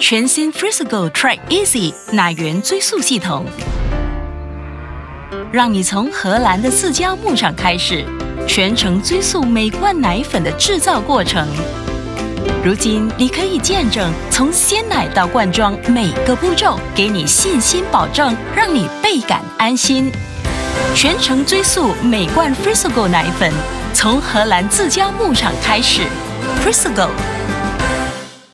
全新 Frisco Track Easy 奶源追溯系统，让你从荷兰的自家牧场开始，全程追溯每罐奶粉的制造过程。如今你可以见证，从鲜奶到罐装，每个步骤给你信心，保证让你倍感安心。全程追溯每罐 Frisco 奶粉，从荷兰自家牧场开始，Frisco。